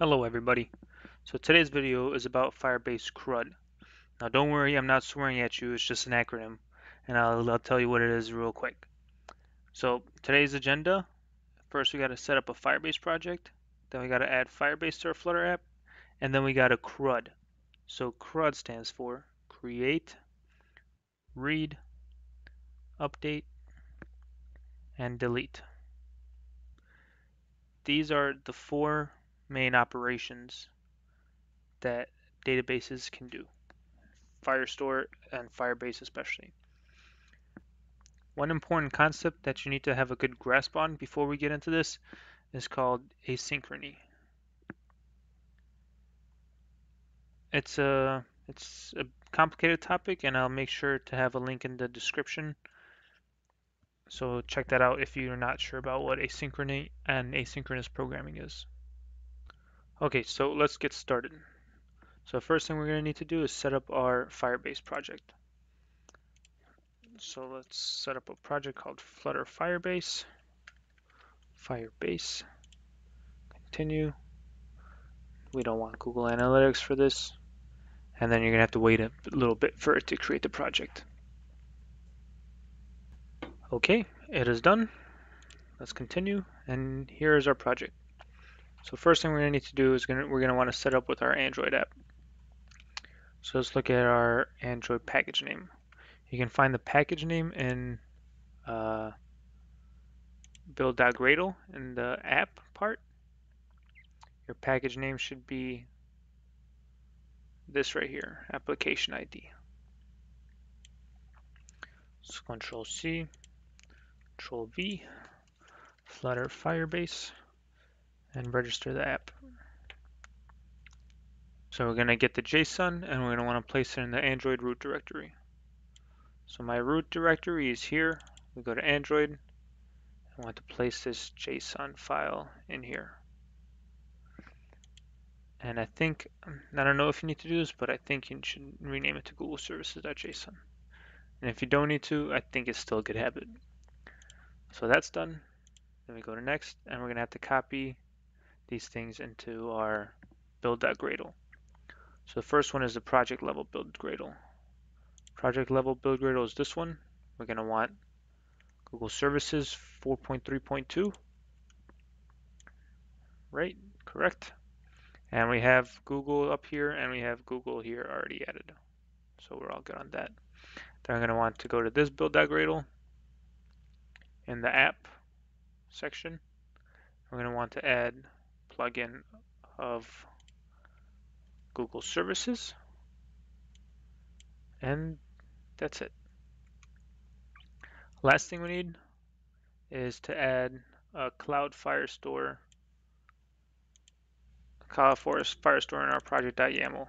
Hello everybody. So today's video is about Firebase CRUD. Now don't worry, I'm not swearing at you, it's just an acronym. And I'll, I'll tell you what it is real quick. So today's agenda, first we got to set up a Firebase project. Then we got to add Firebase to our Flutter app. And then we got a CRUD. So CRUD stands for Create, Read, Update, and Delete. These are the four main operations that databases can do. Firestore and Firebase especially. One important concept that you need to have a good grasp on before we get into this is called asynchrony. It's a it's a complicated topic and I'll make sure to have a link in the description. So check that out if you're not sure about what asynchrony and asynchronous programming is. Okay, so let's get started. So first thing we're going to need to do is set up our Firebase project. So let's set up a project called Flutter Firebase. Firebase. Continue. We don't want Google Analytics for this. And then you're going to have to wait a little bit for it to create the project. Okay, it is done. Let's continue. And here is our project. So first thing we're going to need to do is gonna, we're going to want to set up with our Android app. So let's look at our Android package name. You can find the package name in uh, build.gradle in the app part. Your package name should be this right here, application ID. So Control C, Control V, Flutter Firebase and register the app. So we're going to get the JSON and we're going to want to place it in the Android root directory. So my root directory is here. We go to Android. I want to place this JSON file in here. And I think, I don't know if you need to do this, but I think you should rename it to Google Services.json. And if you don't need to, I think it's still a good habit. So that's done. Then we go to next, and we're going to have to copy these things into our build.gradle. So the first one is the project level build Gradle. Project level build Gradle is this one. We're going to want Google Services 4.3.2. Right, correct. And we have Google up here and we have Google here already added. So we're all good on that. Then I'm going to want to go to this build.gradle in the app section. We're going to want to add plugin of Google services and that's it. Last thing we need is to add a Cloud Firestore Cloud Firestore in our project.yaml.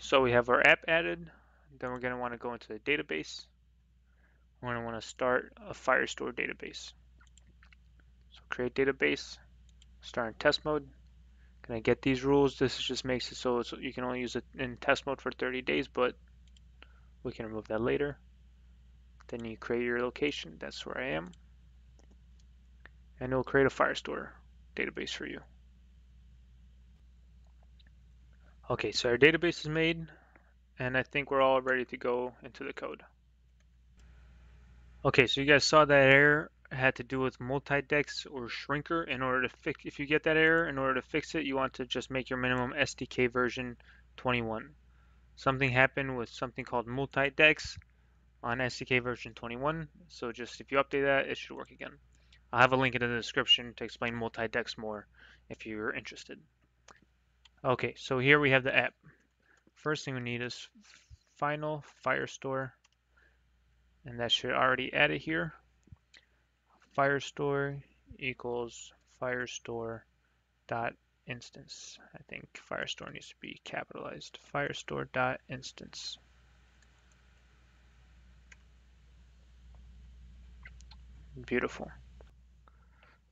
So we have our app added, then we're going to want to go into the database. We're going to want to start a Firestore database. So create database, start in test mode. Can I get these rules? This just makes it so you can only use it in test mode for 30 days, but we can remove that later. Then you create your location. That's where I am. And it will create a Firestore database for you. Okay, so our database is made, and I think we're all ready to go into the code. Okay, so you guys saw that error had to do with multi-dex or shrinker in order to fix if you get that error in order to fix it you want to just make your minimum SDK version 21 something happened with something called multi-dex on SDK version 21 so just if you update that it should work again. I'll have a link in the description to explain multi-dex more if you're interested. Okay so here we have the app. First thing we need is final firestore and that should already add it here firestore equals firestore dot instance. I think firestore needs to be capitalized. Firestore dot instance. Beautiful.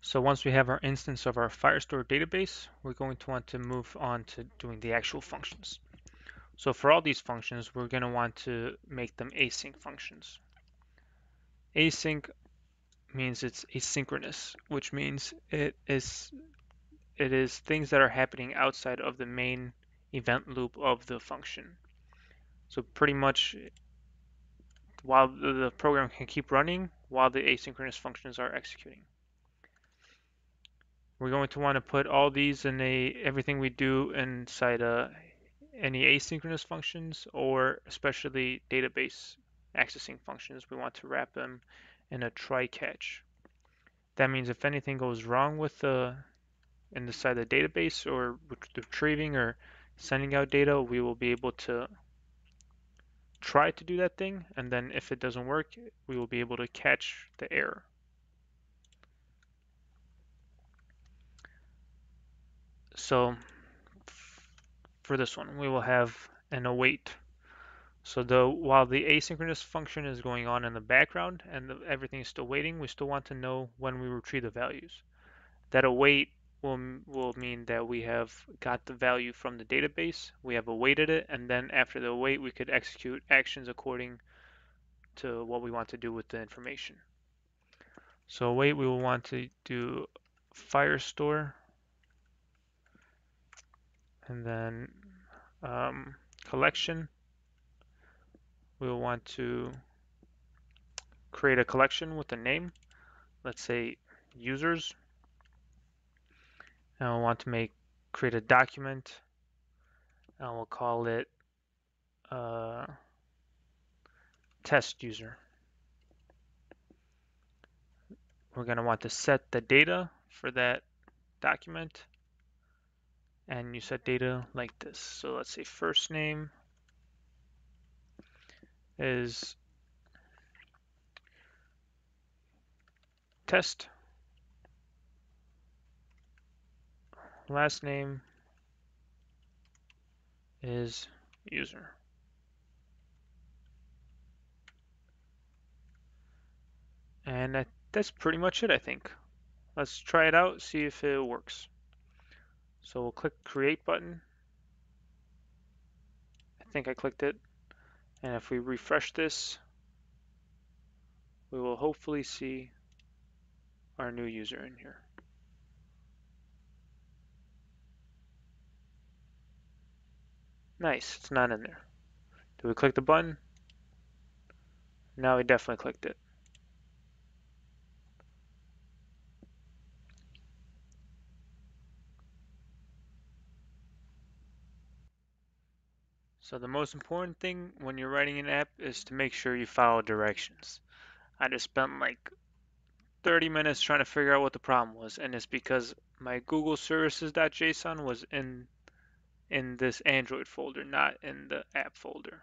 So once we have our instance of our Firestore database, we're going to want to move on to doing the actual functions. So for all these functions, we're going to want to make them async functions. Async means it's asynchronous, which means it is it is things that are happening outside of the main event loop of the function. So pretty much while the program can keep running while the asynchronous functions are executing. We're going to want to put all these in a everything we do inside a, any asynchronous functions or especially database accessing functions. We want to wrap them in a try catch. That means if anything goes wrong with the inside the database or retrieving or sending out data, we will be able to try to do that thing, and then if it doesn't work, we will be able to catch the error. So for this one, we will have an await. So the while the asynchronous function is going on in the background and the, everything is still waiting, we still want to know when we retrieve the values. That await will, will mean that we have got the value from the database, we have awaited it, and then after the await, we could execute actions according to what we want to do with the information. So await, we will want to do firestore, and then um, collection. We will want to create a collection with a name. Let's say users and we'll want to make create a document and we'll call it uh, test user. We're going to want to set the data for that document and you set data like this. So let's say first name is test last name is user. And that, that's pretty much it, I think. Let's try it out, see if it works. So we'll click create button. I think I clicked it. And if we refresh this, we will hopefully see our new user in here. Nice, it's not in there. Do we click the button? Now we definitely clicked it. So the most important thing when you're writing an app is to make sure you follow directions. I just spent like 30 minutes trying to figure out what the problem was and it's because my Google services.json was in in this Android folder, not in the app folder.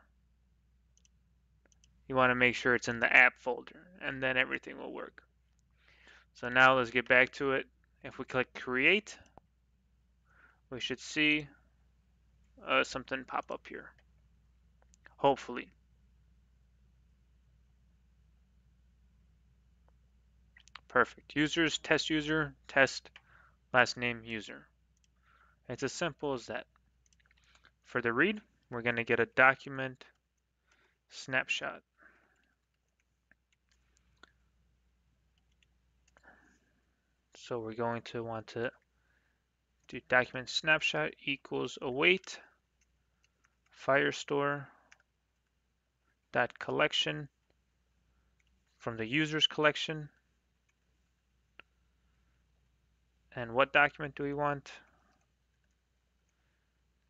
You want to make sure it's in the app folder and then everything will work. So now let's get back to it. If we click create, we should see uh, something pop up here. Hopefully. Perfect. Users, test user, test, last name, user. It's as simple as that. For the read, we're going to get a document snapshot. So we're going to want to do document snapshot equals await firestore dot collection from the users collection. And what document do we want?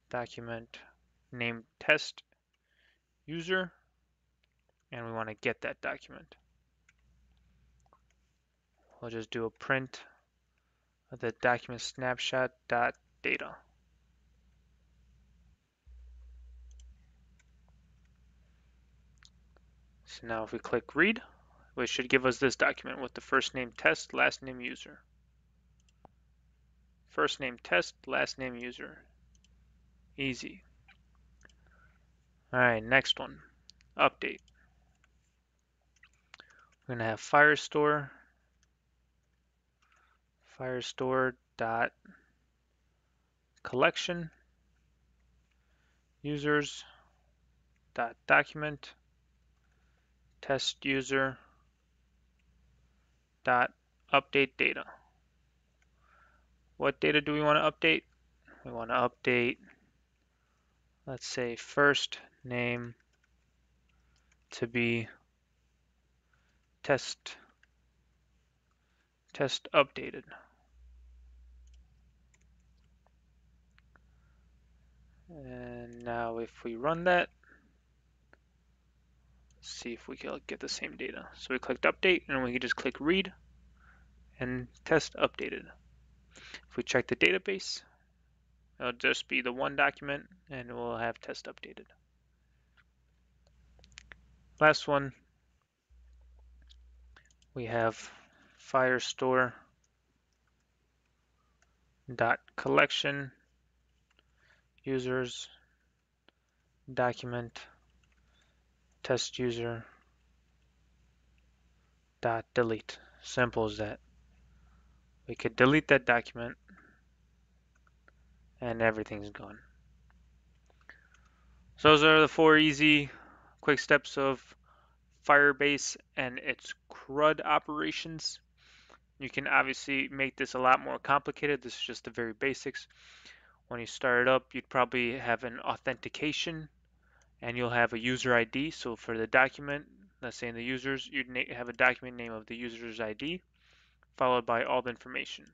document named test user and we want to get that document. We'll just do a print of the document snapshot dot data. Now if we click read, it should give us this document with the first name test, last name user. First name test, last name user. Easy. All right, next one, update. We're gonna have Firestore, Firestore dot collection users dot document test user dot update data. what data do we want to update? We want to update, let's say first name to be test test updated. And now if we run that, see if we can get the same data. So we clicked update and we can just click read and test updated. If we check the database, it'll just be the one document and we'll have test updated. Last one, we have firestore dot collection users document test user dot delete simple as that we could delete that document and everything's gone so those are the four easy quick steps of Firebase and its CRUD operations. You can obviously make this a lot more complicated. This is just the very basics. When you start it up, you'd probably have an authentication and you'll have a user ID. So for the document, let's say in the users, you'd have a document name of the user's ID followed by all the information.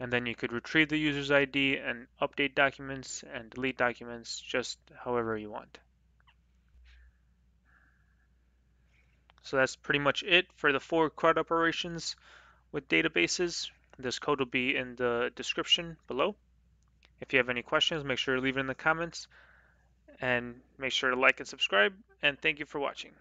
And then you could retrieve the user's ID and update documents and delete documents just however you want. So that's pretty much it for the four CRUD operations with databases. This code will be in the description below. If you have any questions, make sure to leave it in the comments and make sure to like and subscribe. And thank you for watching.